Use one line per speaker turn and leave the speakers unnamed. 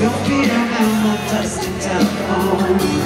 Don't be around my dusty telephone